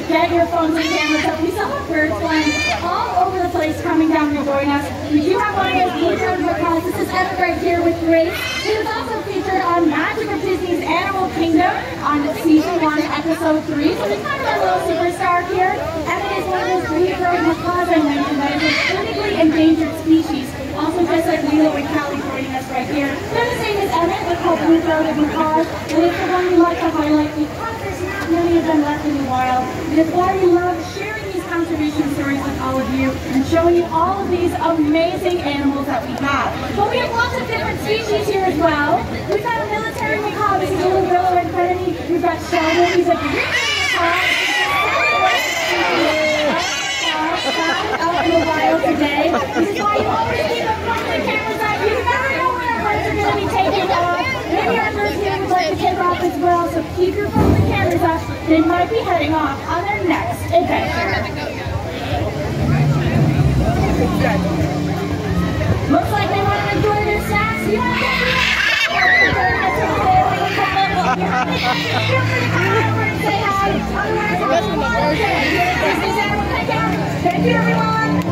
get your phones and cameras up. We still have birds flying all over the place coming down to join us. We do have one of those featured because this is Evan right here with Grace. She was also featured on Magic of Disney's Animal Kingdom on season one, episode three. So she's kind of our little superstar here. Evan is one of those three-year-old macaws I mentioned that is a critically endangered species. Also just like Lilo and Callie joining us right here. They're the same as Emmett, they're called blue-throated macaws, and it's the one we like to highlight because there's not many of them left in the wild. And it's why we love sharing these conservation stories with all of you and showing you all of these amazing animals that we have. But we have lots of different species here as well. We've got a military macaw, this is a little Willow and Kennedy. We've got Sheldon, he's a green macaw. out in the wild today. This is why you always keep a front the cameras out. You never know when our birds are going to be taking off. Maybe our birds would like to take off as well, so keep your phones cameras up. They might be heading off on their next adventure. Looks like they want to enjoy their snacks. Thank you, everyone.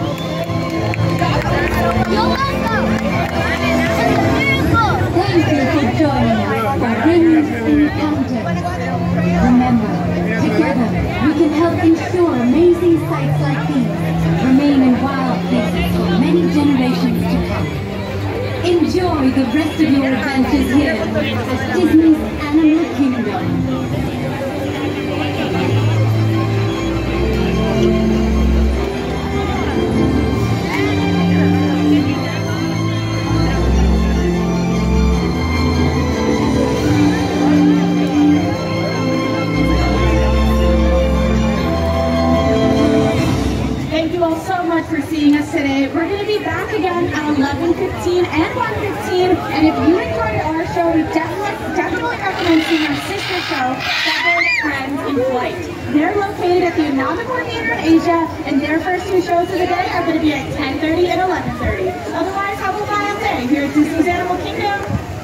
Thank you for joining us for Winged Encounter. Remember, together we can help ensure amazing sights like these remain in wild places for many generations to come. Enjoy the rest of your adventures here at Disney's Animal Kingdom. For seeing us today. We're going to be back again at 11.15 and 1.15. And if you enjoyed our show, we definitely, definitely recommend seeing our sister show, Feathered Friends in Flight. They're located at the Unnavigor Theater in Asia, and their first two shows of the day are going to be at 10.30